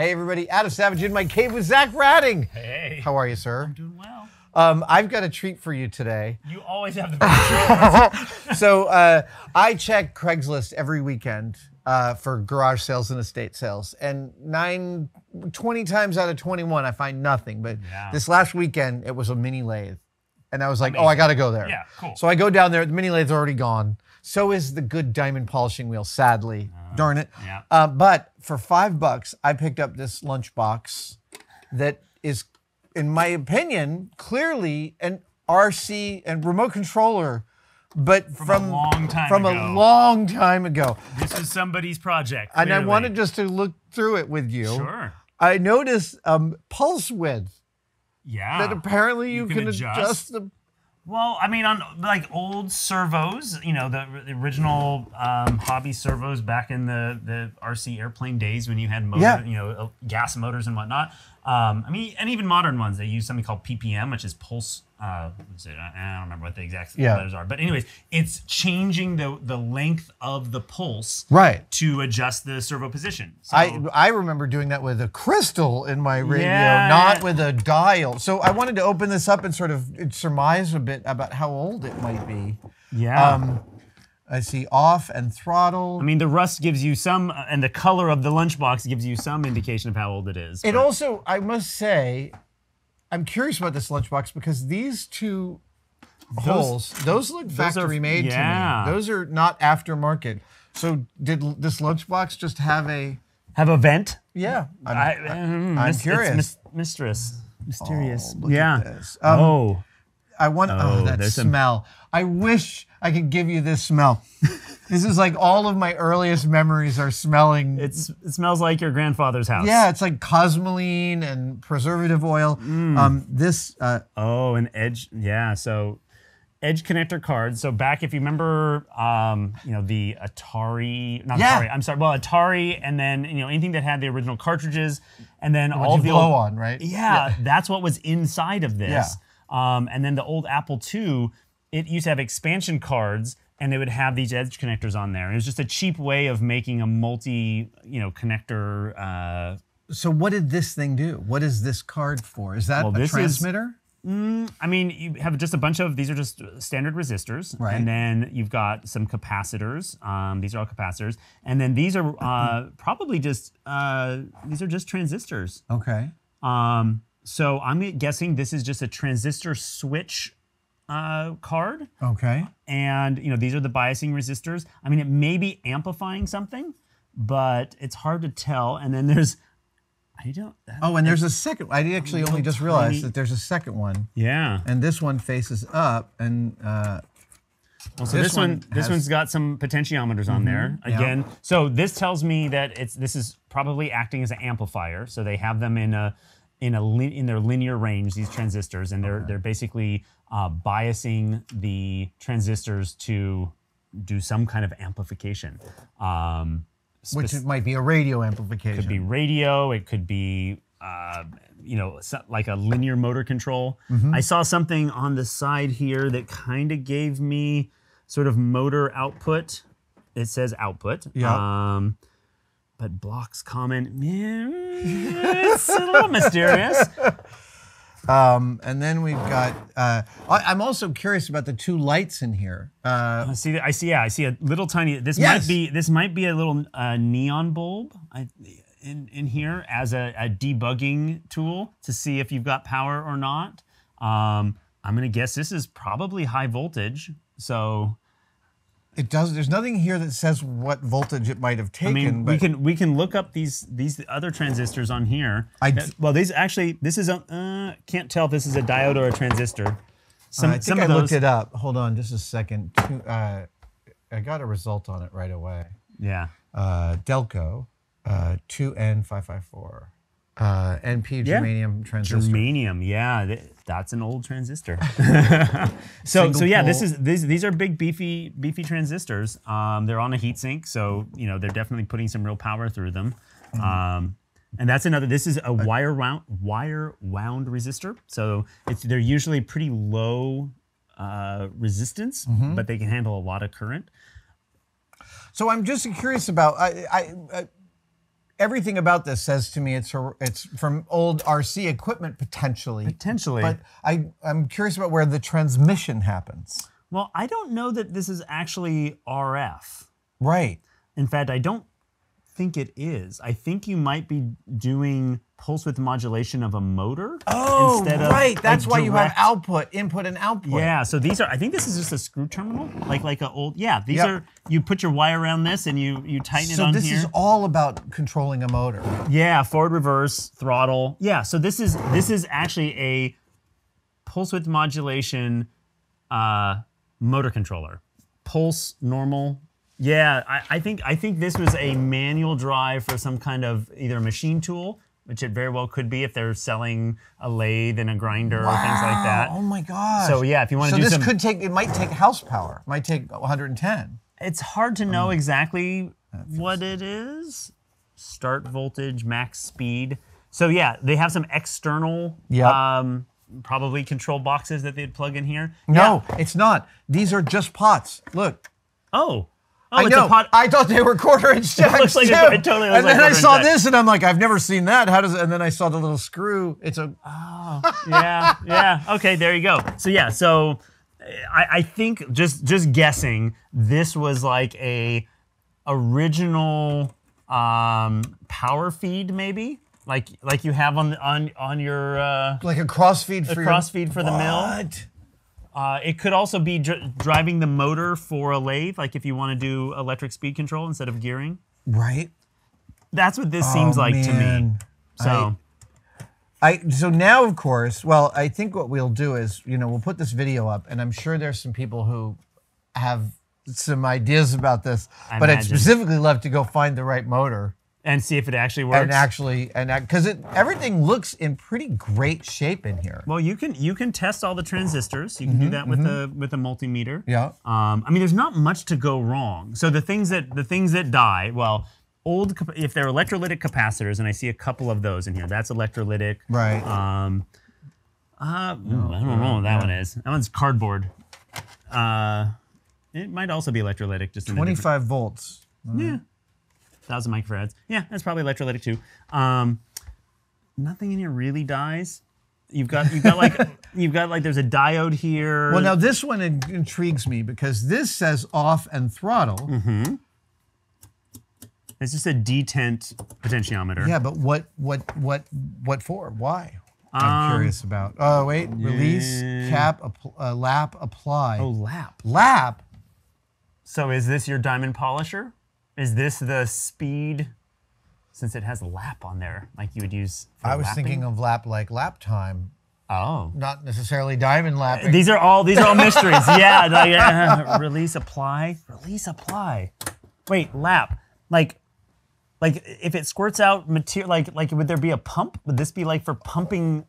Hey, everybody. Adam Savage in my cave with Zach Radding. Hey. How are you, sir? I'm doing well. Um, I've got a treat for you today. You always have the best. So uh, I check Craigslist every weekend uh, for garage sales and estate sales, and nine, 20 times out of 21, I find nothing. But Yeah. this last weekend, it was a mini lathe. And I was like, oh, I got to go there. Yeah, cool. So I go down there. The mini lathe's already gone. So is the good diamond polishing wheel, sadly. Darn it. yeah. Uh, but for five bucks, I picked up this lunchbox that is, in my opinion, clearly an RC and remote controller, but from, a long time from a ago. long time ago. this is somebody's project. And I wanted just to look through it with you. Sure. I noticed um, pulse width Yeah. that apparently you, You can can, adjust. adjust the. Well, I mean, on like old servos, you know, the, the original um, hobby servos back in the, the RC airplane days when you had motor, Yeah. you know, gas motors and whatnot. Um, I mean, and even modern ones, they use something called PPM, which is pulse. Uh, what is it? I I don't remember what the exact Yeah. letters are, but anyways, it's changing the the length of the pulse Right. to adjust the servo position. So, I, I remember doing that with a crystal in my radio, Yeah. not with a dial. So I wanted to open this up and sort of surmise a bit about how old it might be. yeah. Um, I see off and throttle. I mean, the rust gives you some, uh, and the color of the lunchbox gives you some indication of how old it is. it but- also, I must say, I'm curious about this lunchbox because these two holes, those look are- factory made yeah. to me. Those are not aftermarket. So did this lunchbox just have a? have a vent. Yeah, I'm, I, I'm mis- it's curious. mis- mistress, mysterious. at yeah. this. Um, oh, I want. Oh, Oh, that there's some- smell. I wish I could give you this smell. this is like all of my earliest memories are smelling. it's it smells like your grandfather's house. yeah, it's like cosmoline and preservative oil. Mm. Um, this. Uh, Oh, an edge. Yeah. So, edge connector cards. So back, if you remember, um, you know the Atari. Not Yeah. Atari. I'm sorry. Well, Atari, and then you know anything that had the original cartridges, and then all all the blow old, on, right? Yeah, that's what was inside of this. Um, and then the old Apple II, it used to have expansion cards, and they would have these edge connectors on there. It was just a cheap way of making a multi, you know, connector. Uh, So what did this thing do? What is this card for? Is that Well, a this is- transmitter? I mean, you have just a bunch of these are just standard resistors, Right. and then you've got some capacitors. Um, these are all capacitors, and then these are uh, probably just uh, these are just transistors. okay. Um, so I'm guessing this is just a transistor switch uh, card. Okay. and you know these are the biasing resistors i mean it may be amplifying something but it's hard to tell and then there's i don't Oh, and there's a second. I actually only just realized tiny- that there's a second one, yeah and this one faces up, and uh, well, so this this, one, this has- Mm-hmm. one's got some potentiometers on there yeah. again so this tells me that it's this is probably acting as an amplifier so they have them in a in a lin, in their linear range these transistors and they're they're basically uh, biasing the transistors to do some kind of amplification. Um, which spec- might be a radio amplification. It could be radio it could be uh, you know like a linear motor control. I saw something on the side here that kind of gave me sort of motor output. It says output. Yeah. um, but blocks comment it's a little mysterious Um, and then we've got. Uh, I, I'm also curious about the two lights in here. Uh, I see. I see. Yeah, I see a little tiny. This Yes. might be. This might be a little uh, neon bulb. I, in in here as a, a debugging tool to see if you've got power or not. Um, I'm gonna guess this is probably high voltage. So it does. There's nothing here that says what voltage it might have taken. I mean, but we can we can look up these these other transistors on here. I Uh, well, these actually this is a uh, can't tell if this is a diode or a transistor. Some I think I those. looked it up. Hold on, just a second. Two, uh, I got a result on it right away. Yeah. Uh, Delco, uh, two N five five four, uh, NP Yeah. germanium transistor. Germanium, yeah, th- that's an old transistor. so, Single so yeah, this is these these are big beefy beefy transistors. Um, they're on a heatsink, so you know they're definitely putting some real power through them. Mm-hmm. Um, and that's another. This is a wire wound wire wound resistor, so it's they're usually pretty low uh, resistance, Mm-hmm. but they can handle a lot of current. So I'm just curious about I, I, I everything about this says to me it's it's from old RC equipment potentially. Potentially. But I I'm curious about where the transmission happens. Well, I don't know that this is actually RF. Right. In fact, I don't think it is. I think you might be doing pulse width modulation of a motor Oh, instead of right. That's why you have output, input, and output. Yeah, so these are. I think this is just a screw terminal, like like a old. Yeah, these Yep. are. You put your wire around this and you you tighten it on. So on this is all about controlling a motor. Yeah, forward, reverse, throttle. Yeah, so this is this is actually a pulse width modulation uh, motor controller. Pulse normal. Yeah, I, I think I think this was a manual drive for some kind of either a machine tool, which it very well could be if they're selling a lathe and a grinder or things like that. Oh my gosh. So, yeah, if you do that. so do this some- could take. It might take house power. It might take 110. It's hard to know Mm. exactly what it is. Start voltage, max speed. So yeah, they have some external Yep. um, probably control boxes that they'd plug in here. No, Yeah. it's not. These are just pots. Look. Oh. Oh, I know. pot. I thought they were quarter inch jacks looks like too. it totally looks and like then I saw this, and I'm like, I've never seen that. How does? it? And then I saw the little screw. It's a. Oh, yeah, yeah. Okay, there you go. So yeah, so I, I think just just guessing, this was like a original um, power feed, maybe like like you have on on on your. Uh, like a crossfeed for a cross feed for the mill. Uh, it could also be dr- driving the motor for a lathe, like if you want to do electric speed control instead of gearing. Right. That's what this seems Oh, like to me. So I so now of course, well, I think what we'll do is, you know, we'll put this video up, and I'm sure there's some people who have some ideas about this, I but I'd specifically love to go find the right motor and see if it actually works. and actually and because it everything looks in pretty great shape in here. well, you can you can test all the transistors. You can do that with a with a multimeter. Mm-hmm, Yeah. Um, I mean, there's not much to go wrong. So the things that the things that die, well, old if they're electrolytic capacitors, and I see a couple of those in here. That's electrolytic. Right. Um, uh, ooh, I don't know what that one is. That one's cardboard. Uh, it might also be electrolytic, just 25 volts. yeah, thousand microfarads. Yeah, that's probably electrolytic too. Um, nothing in here really dies. You've got you've got like you've got like there's a diode here. Well, now this one in- intrigues me because this says off and throttle. Mm-hmm. it's just a detent potentiometer. Yeah, but what what what what for? Why? I'm Um, curious about. Oh wait, release cap appl- uh, lap apply. Oh, lap. Lap. So is this your diamond polisher? Is this the speed? Since it has lap on there, like you would use. For I was lapping? thinking of lap like lap time, Oh. not necessarily diamond lapping. These are all these are all mysteries. Yeah, like, uh, release apply, release apply. Wait, lap. Like like if it squirts out material like like would there be a pump? Would this be like for pumping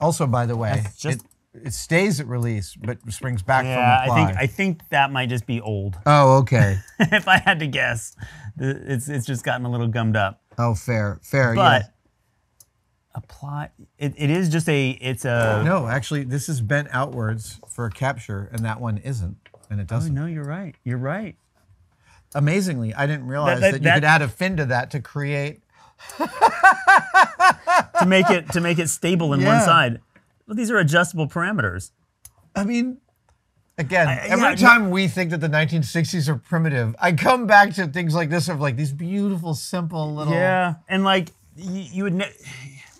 also, by the way, just- it, it stays at release but springs back Yeah, from I think I think that might just be old. oh, okay. if I had to guess. It's it's just gotten a little gummed up. Oh, fair, fair. But yeah. apply it, it is just a it's a No, actually, this is bent outwards for a capture, and that one isn't, and it Oh, doesn't. Oh no, you're right. You're right. Amazingly, I didn't realize that- that, you that- could add a fin to that to create. To make it to make it stable in one side. Well, these are adjustable parameters. I mean, again, every yeah, no- time we think that the 1960s are primitive, I come back to things like this of like these beautiful, simple little. Yeah, and like you, you would, ne-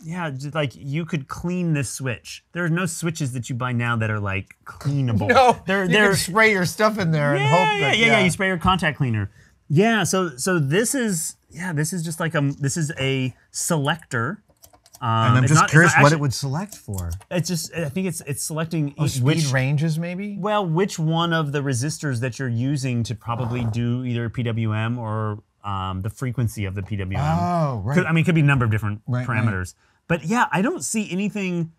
yeah, just like you could clean this switch. There are no switches that you buy now that are like cleanable. No, they're you they're can spray your stuff in there and hope yeah, that yeah, yeah. You spray your contact cleaner. Yeah, so so this is yeah, this is just like a this is a selector. Um, And I'm just not- curious not what it would select for. It's just I think it's it's selecting Oh, each- speed which ranges, maybe. well which one of the resistors that you're using to probably do either PWM or um, the frequency of the PWM. Oh, right. Could, I mean, it could be a number of different Right, right. parameters. But yeah, I don't see anything.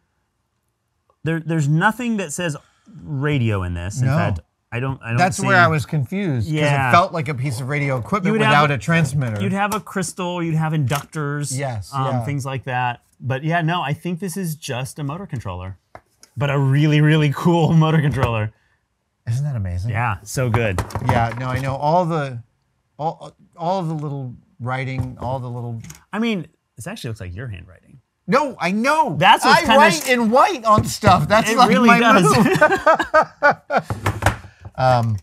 There, there's nothing that says radio in this. In No. fact, I don't. I don't. That's see, where I was confused because Yeah. it felt like a piece of radio equipment without a- a transmitter. You'd have a crystal. You'd have inductors. Yes, Um, yeah. Things like that. But yeah, no, I think this is just a motor controller, but a really, really cool motor controller. Isn't that amazing? Yeah, so good. Yeah, no, I know all the all all of the little writing, all the little. I mean, this actually looks like your handwriting. No, I know. That's what's I write in white on stuff. That's It like really my does. move. um,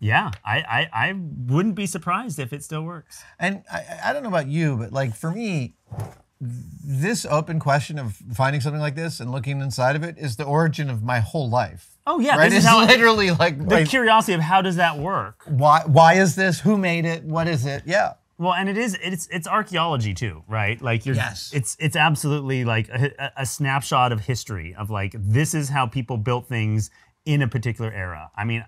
Yeah, I, I I wouldn't be surprised if it still works. And I, I don't know about you, but like for me, this open question of finding something like this and looking inside of it is the origin of my whole life. Oh yeah, right? this It's is how literally like, the curiosity of how does that work? why why is this? Who made it? What is it? Yeah. Well, and it is it's it's archaeology too, right? Like you're Yes. it's it's absolutely like a- a snapshot of history of like this is how people built things in a particular era. I mean,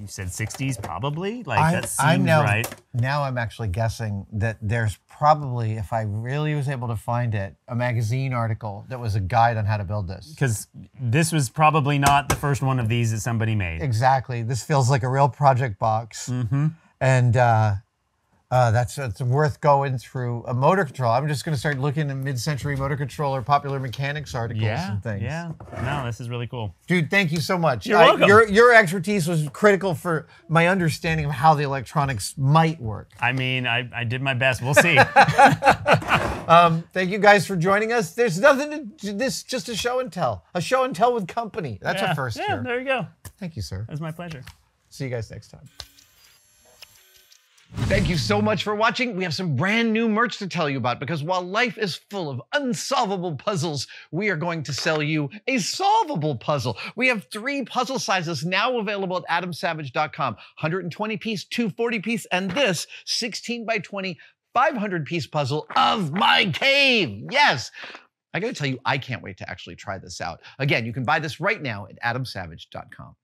you said 60s probably, like I, that seems I'm now right. now I'm actually guessing that there's probably, if I really was able to find it, a magazine article that was a guide on how to build this. Because this was probably not the first one of these that somebody made. Exactly. This feels like a real project box. Mm-hmm. And uh, uh, that's it's worth going through a motor control. I'm just going to start looking at mid-century motor control or popular mechanics articles Yeah, and things. yeah. No, this is really cool. Dude, thank you so much. You're I- welcome. your your expertise was critical for my understanding of how the electronics might work. I mean, I, I did my best. We'll see. Thank you guys for joining us. There's nothing to this just a show and tell. A show and tell with company. That's yeah, a first yeah, here. there you go. Thank you, sir. It was my pleasure. See you guys next time. Thank you so much for watching. We have some brand new merch to tell you about because while life is full of unsolvable puzzles, we are going to sell you a solvable puzzle. We have three puzzle sizes now available at adamsavage.com 120 piece, 240 piece, and this 16 by 20, 500 piece puzzle of my cave. Yes. I gotta tell you, I can't wait to actually try this out. Again, you can buy this right now at adamsavage.com.